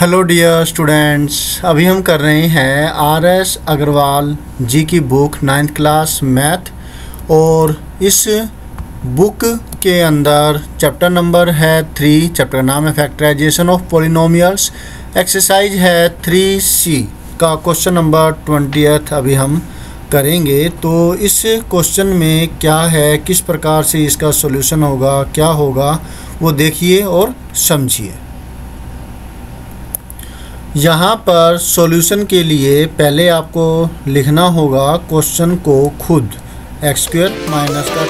Hello dear students अभी हम कर रहे हैं आर एस अग्रवाल जी की बुक नाइन्थ क्लास मैथ और इस बुक के अंदर चैप्टर नंबर है थ्री चैप्टर नाम है फैक्टराइजेशन ऑफ़ पोलिनोमियल्स एक्सरसाइज है थ्री सी का क्वेश्चन नंबर ट्वेंटियथ अभी हम करेंगे। तो इस क्वेश्चन में क्या है? किस प्रकार से इसका सॉल्यूशन होगा? क्या होगा? वो देखिए और समझिए। यहाँ पर सॉल्यूशन के लिए पहले आपको लिखना होगा क्वेश्चन को खुद एक्स माइनस का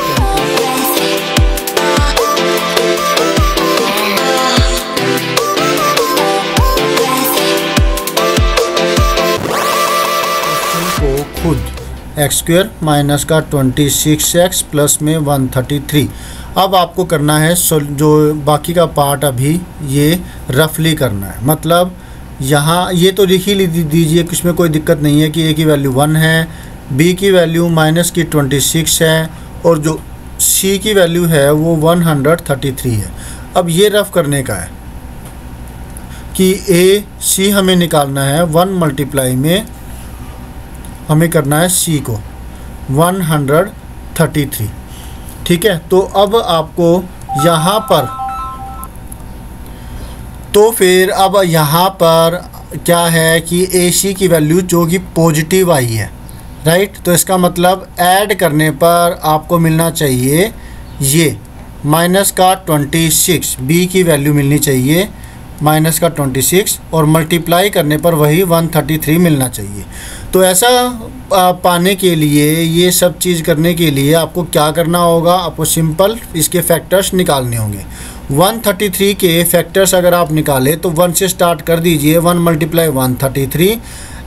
को खुद एक्स स्क्र माइनस का ट्वेंटी सिक्स एक्स प्लस में वन थर्टी थ्री अब आपको करना है जो बाकी का पार्ट अभी ये रफली करना है। मतलब यहाँ, ये तो लिख ही दीजिए कि इसमें कोई दिक्कत नहीं है कि ए की वैल्यू वन है बी की वैल्यू माइनस की ट्वेंटी सिक्स है, और जो सी की वैल्यू है, वो वन हंड्रेड थर्टी थ्री है। अब ये रफ करने का है कि ए सी हमें निकालना है वन मल्टीप्लाई में हमें करना है सी को वन हंड्रेड थर्टी थ्री ठीक है तो अब आपको यहाँ पर तो फिर अब यहाँ पर क्या है कि ए सी की वैल्यू जो कि पॉजिटिव आई है राइट तो इसका मतलब ऐड करने पर आपको मिलना चाहिए ये माइनस का ट्वेंटी सिक्स बी की वैल्यू मिलनी चाहिए माइनस का ट्वेंटी सिक्स और मल्टीप्लाई करने पर वही वन थर्टी थ्री मिलना चाहिए। तो ऐसा पाने के लिए, ये सब चीज़ करने के लिए आपको क्या करना होगा? आपको सिंपल इसके फैक्टर्स निकालने होंगे। 133 के फैक्टर्स अगर आप निकालें तो वन से स्टार्ट कर दीजिए one multiply one thirty three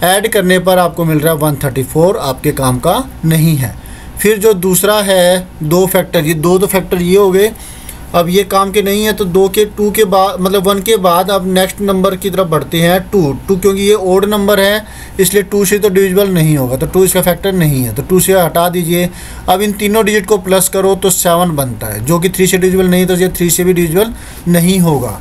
add करने पर आपको मिल रहा है वन थर्टी फोर आपके काम का नहीं है। फिर जो दूसरा है, दो फैक्टर ये दो दो फैक्टर ये हो गए अब ये काम के नहीं है तो दो के टू के बाद मतलब वन के बाद अब नेक्स्ट नंबर की तरफ़ बढ़ते हैं टू टू क्योंकि ये ओड नंबर है, इसलिए टू से तो डिविजिबल नहीं होगा तो टू इसका फैक्टर नहीं है। तो टू से हटा दीजिए। अब इन तीनों डिजिट को प्लस करो तो सेवन बनता है। जो कि थ्री से डिविजिबल नहीं तो ये थ्री से भी डिविजिबल नहीं होगा।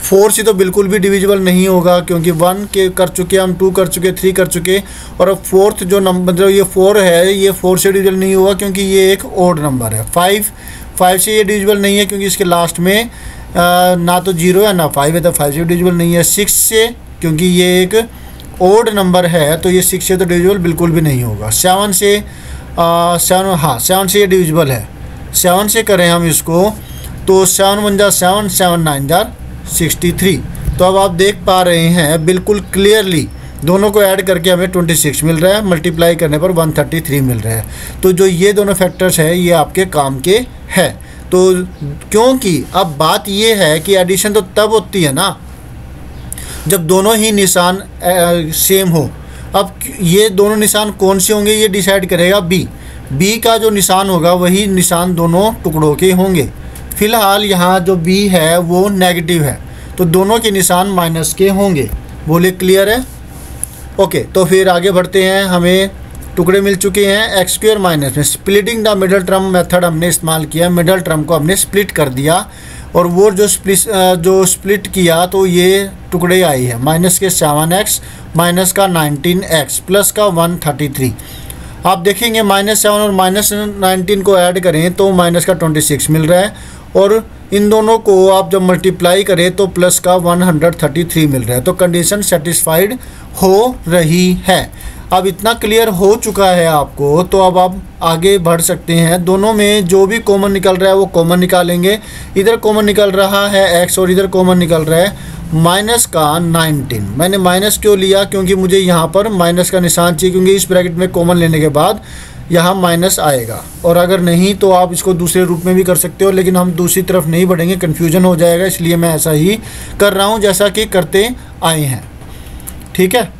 फोर से तो बिल्कुल भी डिविजिबल नहीं होगा, क्योंकि वन के कर चुके हम टू कर चुके थ्री कर चुके और अब फोर्थ जो नंबर मतलब ये फोर है, ये फोर से डिविजिबल नहीं होगा, क्योंकि ये एक ओड नंबर है। फाइव फाइव से ये डिविजिबल नहीं है क्योंकि इसके लास्ट में आ, ना तो ज़ीरो है ना फाइव है तो फाइव से डिविजिबल नहीं है। सिक्स से क्योंकि ये एक ओड नंबर है तो ये सिक्स से तो डिविजिबल बिल्कुल भी नहीं होगा। सेवन से सेवन हाँ सेवन से ये डिविजिबल है। सेवन से करें हम इसको तो seven one zero seven seven nine zero sixty three तो अब आप देख पा रहे हैं बिल्कुल क्लियरली दोनों को ऐड करके हमें 26 मिल रहा है मल्टीप्लाई करने पर 133 मिल रहा है। तो जो ये दोनों फैक्टर्स है ये आपके काम के है। तो क्योंकि अब बात यह है कि एडिशन तो तब होती है ना, जब दोनों ही निशान सेम हो। अब ये दोनों निशान कौन से होंगे, ये डिसाइड करेगा बी बी का जो निशान होगा, वही निशान दोनों टुकड़ों के होंगे। फ़िलहाल यहाँ जो बी है, वो नेगेटिव है। तो दोनों के निशान माइनस के होंगे। बोले क्लियर है? ओके तो फिर आगे बढ़ते हैं, हमें टुकड़े मिल चुके हैं एक्स स्क्र माइनस में। Splitting the middle term method हमने इस्तेमाल किया मिडल टर्म को हमने स्प्लिट कर दिया। और वो जो स्प्लिट जो स्प्लिट किया तो ये टुकड़े आई है। माइनस के सेवन एक्स माइनस का नाइनटीन एक्स प्लस का वन थर्टी थ्री आप देखेंगे माइनस सेवन और माइनस नाइनटीन को ऐड करें तो माइनस का ट्वेंटी सिक्स मिल रहा है। और इन दोनों को आप जब मल्टीप्लाई करें तो प्लस का 133 मिल रहा है। तो कंडीशन सेटिस्फाइड हो रही है। अब इतना क्लियर हो चुका है आपको तो अब आप आगे बढ़ सकते हैं। दोनों में जो भी कॉमन निकल रहा है, वो कॉमन निकालेंगे। इधर कॉमन निकल रहा है एक्स और इधर कॉमन निकल रहा है। माइनस का 19 मैंने माइनस क्यों लिया? क्योंकि मुझे यहाँ पर माइनस का निशान चाहिए, क्योंकि इस ब्रैकेट में कॉमन लेने के बाद यहाँ माइनस आएगा। और अगर नहीं तो आप इसको दूसरे रूप में भी कर सकते हो, लेकिन हम दूसरी तरफ़ नहीं बढ़ेंगे कन्फ्यूज़न हो जाएगा, इसलिए मैं ऐसा ही कर रहा हूँ, जैसा कि करते आए हैं। ठीक है?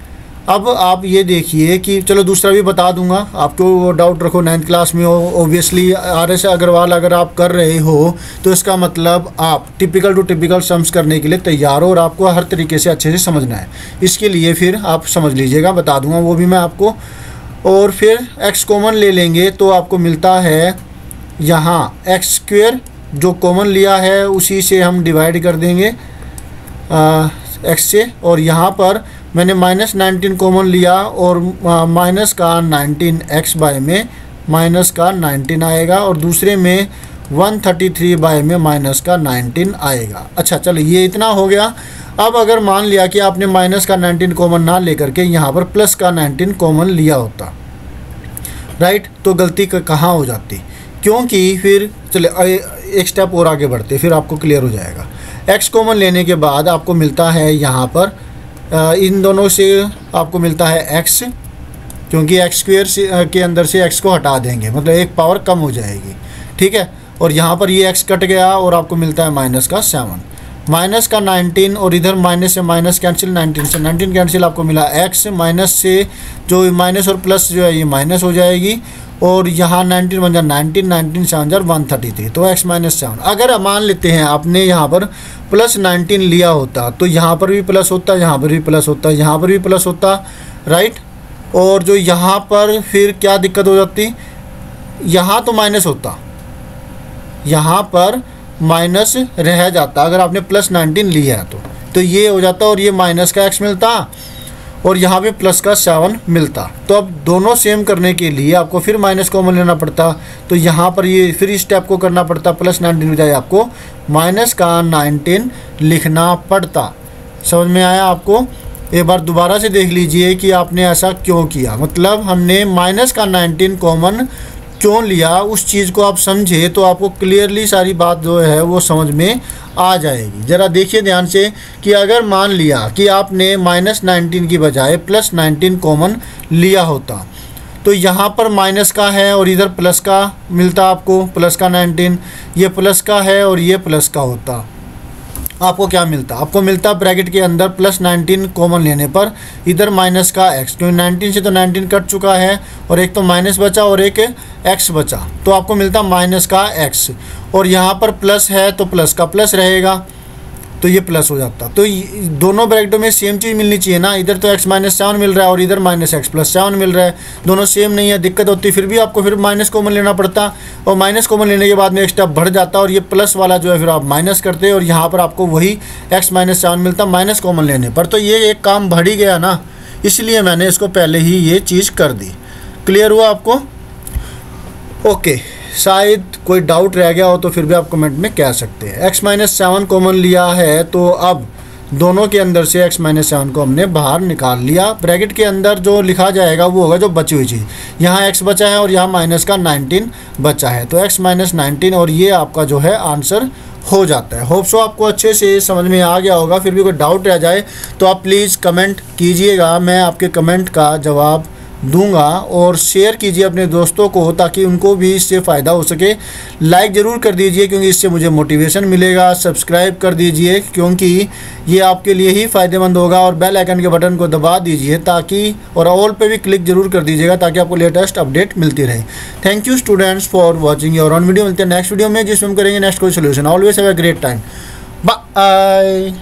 अब आप ये देखिए कि, चलो दूसरा भी बता दूँगा। आपको डाउट रखो नाइन्थ क्लास में हो ओबियसली आर एस अग्रवाल अगर आप कर रहे हो तो इसका मतलब आप टिपिकल टू टिपिकल सम्स करने के लिए तैयार हो और आपको हर तरीके से अच्छे से समझना है। इसके लिए फिर आप समझ लीजिएगा, बता दूँगा, वो भी मैं आपको और फिर x कॉमन ले लेंगे तो आपको मिलता है यहाँ एक्स स्क्वेयर जो कॉमन लिया है, उसी से हम डिवाइड कर देंगे एक्स से। और यहाँ पर मैंने माइनस नाइनटीन कॉमन लिया और माइनस का नाइनटीन एक्स बाय में माइनस का नाइनटीन आएगा। और दूसरे में वन थर्टी थ्री बाय में माइनस का नाइनटीन आएगा। अच्छा चलो, ये इतना हो गया। अब अगर मान लिया कि आपने माइनस का नाइनटीन कॉमन ना लेकर के यहाँ पर प्लस का नाइनटीन कॉमन लिया होता। राइट तो गलती कहाँ हो जाती? क्योंकि फिर, चले एक स्टेप और आगे बढ़ते, फिर आपको क्लियर हो जाएगा। एक्स कॉमन लेने के बाद आपको मिलता है यहाँ पर इन दोनों से आपको मिलता है एक्स क्योंकि एक्स स्क्वेयर के अंदर से एक्स को हटा देंगे। मतलब एक पावर कम हो जाएगी। ठीक है? और यहाँ पर ये एक्स कट गया और आपको मिलता है माइनस का सेवन माइनस का 19 और इधर माइनस से माइनस कैंसिल 19 से 19 कैंसिल आपको मिला x माइनस से जो माइनस और प्लस जो है ये माइनस हो जाएगी। और यहाँ 19 बन जाए 19 19 सेवन जार वन थर्टी थ्री तो एक्स माइनस सेवन अगर मान लेते हैं आपने यहाँ पर प्लस 19 लिया होता तो यहाँ पर भी प्लस होता, यहाँ पर भी प्लस होता, यहाँ पर भी प्लस होता राइट और जो यहाँ पर फिर क्या दिक्कत हो जाती? यहाँ तो माइनस होता। यहाँ पर माइनस रह जाता, अगर आपने प्लस नाइनटीन लिया है तो। तो ये हो जाता और ये माइनस का एक्स मिलता और यहाँ पे प्लस का सेवन मिलता। तो अब दोनों सेम करने के लिए आपको फिर माइनस कॉमन लेना पड़ता। तो यहाँ पर ये फिर इस स्टेप को करना पड़ता, प्लस नाइनटीन बजाय आपको। माइनस का नाइनटीन लिखना पड़ता। समझ में आया आपको? एक बार दोबारा से देख लीजिए कि आपने ऐसा क्यों किया। मतलब हमने माइनस का नाइनटीन कॉमन क्यों लिया, उस चीज़ को आप समझे तो आपको क्लियरली सारी बात जो है वो समझ में आ जाएगी। ज़रा देखिए ध्यान से कि अगर मान लिया कि आपने माइनस नाइनटीन की बजाय प्लस नाइनटीन कॉमन लिया होता तो यहाँ पर माइनस का है और इधर प्लस का मिलता आपको प्लस का नाइनटीन ये प्लस का है और ये प्लस का होता। आपको क्या मिलता? आपको मिलता ब्रैकेट के अंदर प्लस नाइनटीन कॉमन लेने पर। इधर माइनस का एक्स क्योंकि नाइनटीन से तो नाइनटीन कट चुका है, और एक तो माइनस बचा और एक एक्स बचा। तो आपको मिलता माइनस का एक्स और यहाँ पर प्लस है तो प्लस का प्लस रहेगा। तो ये प्लस हो जाता। तो दोनों ब्रैकेटों में सेम चीज़ मिलनी चाहिए ना। इधर तो एक्स माइनस सेवन मिल रहा है और इधर माइनस एक्स प्लस सेवन मिल रहा है। दोनों सेम नहीं है, दिक्कत होती फिर भी आपको फिर माइनस कॉमन लेना पड़ता। और माइनस कॉमन लेने के बाद में एक्स्ट्रा बढ़ जाता और ये प्लस वाला जो है फिर आप माइनस करते और यहाँ पर आपको वही एक्स माइनस सेवन मिलता माइनस कॉमन लेने पर। तो ये एक काम बढ़ ही गया ना। इसलिए मैंने इसको पहले ही ये चीज़ कर दी। क्लियर हुआ आपको? ओके शायद कोई डाउट रह गया हो तो फिर भी आप कमेंट में कह सकते हैं। एक्स माइनस सेवन कॉमन लिया है तो अब दोनों के अंदर से एक्स माइनस सेवन को हमने बाहर निकाल लिया। ब्रैकेट के अंदर जो लिखा जाएगा वो होगा जो बची हुई चीज़। यहाँ एक्स बचा है और यहाँ माइनस का नाइनटीन बचा है। तो एक्स माइनस नाइनटीन और ये आपका जो है आंसर हो जाता है। होप सो आपको अच्छे से समझ में आ गया होगा। फिर भी कोई डाउट रह जाए तो आप प्लीज़ कमेंट कीजिएगा। मैं आपके कमेंट का जवाब दूँगा और शेयर कीजिए अपने दोस्तों को ताकि उनको भी इससे फ़ायदा हो सके। लाइक ज़रूर कर दीजिए क्योंकि इससे मुझे मोटिवेशन मिलेगा। सब्सक्राइब कर दीजिए क्योंकि ये आपके लिए ही फ़ायदेमंद होगा और बेल आइकन के बटन को दबा दीजिए ताकि और ऑल पे भी क्लिक ज़रूर कर दीजिएगा ताकि आपको लेटेस्ट अपडेट मिलती रहे। Thank you students for watching your on video मिलते हैं नेक्स्ट वीडियो में। जिसमें हम करेंगे नेक्स्ट कोई solution always have great time bye